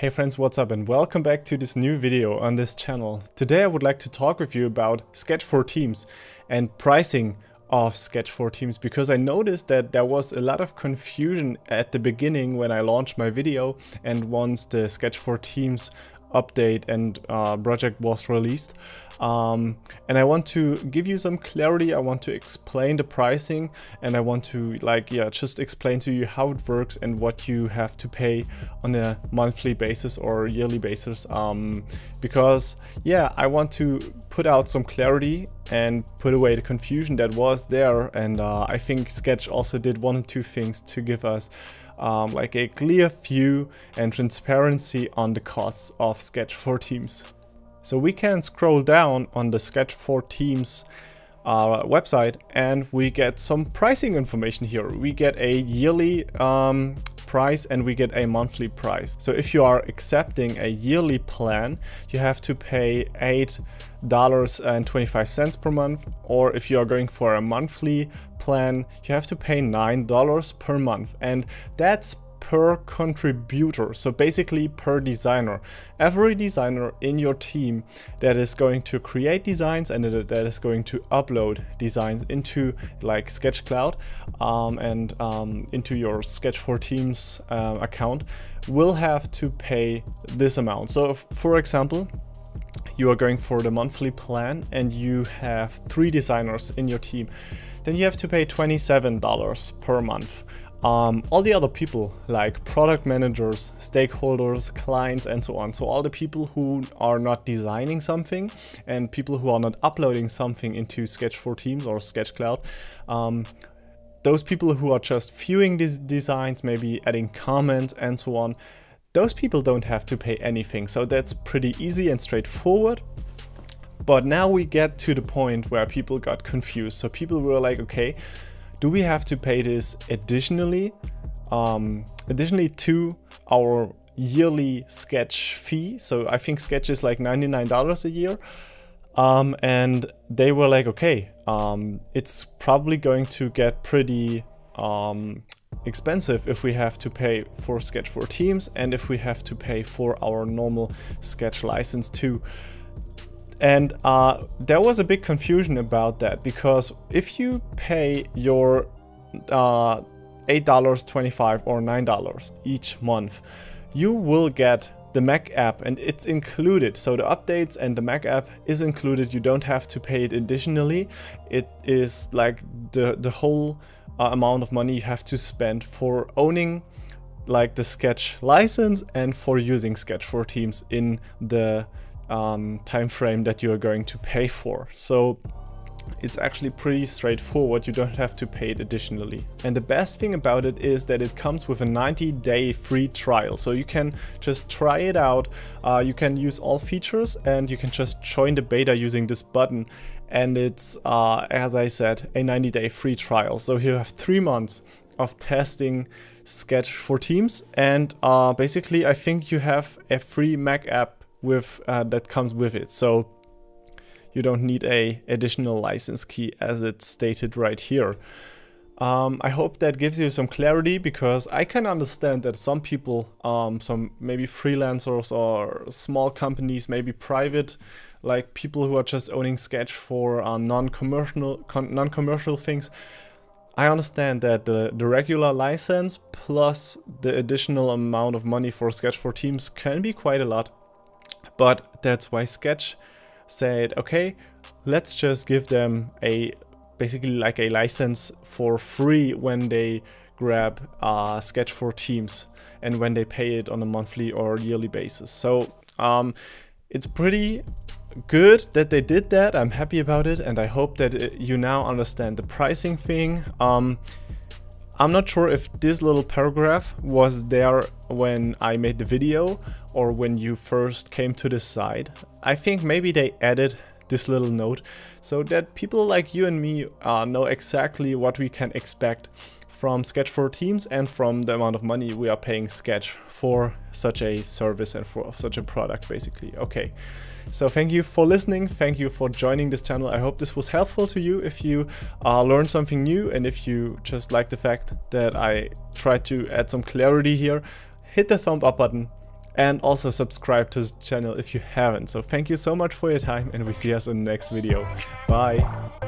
Hey friends, what's up and welcome back to this new video on this channel. Today I would like to talk with you about Sketch for Teams and pricing of Sketch for Teams because I noticed that there was a lot of confusion at the beginning when I launched my video and once the Sketch for Teams update and uh, project was released. Um, and I want to give you some clarity. I want to explain the pricing and I want to like, yeah, just explain to you how it works and what you have to pay on a monthly basis or yearly basis. Um, because yeah, I want to put out some clarity and put away the confusion that was there. And uh, I think Sketch also did one or two things to give us um, like a clear view and transparency on the costs of Sketch for Teams. So we can scroll down on the Sketch for Teams uh, website and we get some pricing information here. We get a yearly um, price and we get a monthly price. So if you are accepting a yearly plan, you have to pay $8.25 per month. Or if you are going for a monthly plan, you have to pay $9 per month. And that's per contributor, so basically per designer. Every designer in your team that is going to create designs and that is going to upload designs into like Sketch Cloud um, and um, into your Sketch for Teams uh, account will have to pay this amount. So for example, you are going for the monthly plan and you have three designers in your team, then you have to pay $27 per month. Um, all the other people like product managers, stakeholders, clients and so on. So all the people who are not designing something and people who are not uploading something into Sketch for Teams or Sketch Cloud, um, those people who are just viewing these designs, maybe adding comments and so on, those people don't have to pay anything. So that's pretty easy and straightforward. But now we get to the point where people got confused. So people were like, okay, do we have to pay this additionally? Um, additionally to our yearly sketch fee. So i think sketch is like $99 a year. Um, and they were like okay um, it's probably going to get pretty um, expensive if we have to pay for sketch for teams and if we have to pay for our normal sketch license too and uh, there was a big confusion about that because if you pay your uh, $8.25 or $9 each month, you will get the Mac app and it's included. So the updates and the Mac app is included. You don't have to pay it additionally. It is like the, the whole uh, amount of money you have to spend for owning like the Sketch license and for using Sketch for Teams in the um, time frame that you are going to pay for. So it's actually pretty straightforward, you don't have to pay it additionally. And the best thing about it is that it comes with a 90 day free trial. So you can just try it out, uh, you can use all features and you can just join the beta using this button. And it's, uh, as I said, a 90 day free trial. So you have three months of testing Sketch for Teams and uh, basically I think you have a free Mac app with uh, that comes with it. So you don't need a additional license key as it's stated right here. Um, I hope that gives you some clarity because I can understand that some people, um, some maybe freelancers or small companies, maybe private, like people who are just owning Sketch for uh, non-commercial non-commercial things. I understand that the, the regular license plus the additional amount of money for Sketch for Teams can be quite a lot. But that's why Sketch said, okay, let's just give them a basically like a license for free when they grab uh, Sketch for Teams and when they pay it on a monthly or yearly basis. So um, it's pretty good that they did that. I'm happy about it and I hope that it, you now understand the pricing thing. Um, I'm not sure if this little paragraph was there when I made the video or when you first came to this site. I think maybe they added this little note so that people like you and me uh, know exactly what we can expect from Sketch for Teams and from the amount of money we are paying Sketch for such a service and for such a product basically. Okay, so thank you for listening, thank you for joining this channel. I hope this was helpful to you if you uh, learned something new and if you just like the fact that I tried to add some clarity here, hit the thumb up button and also subscribe to this channel if you haven't. So thank you so much for your time and we see us in the next video. Bye!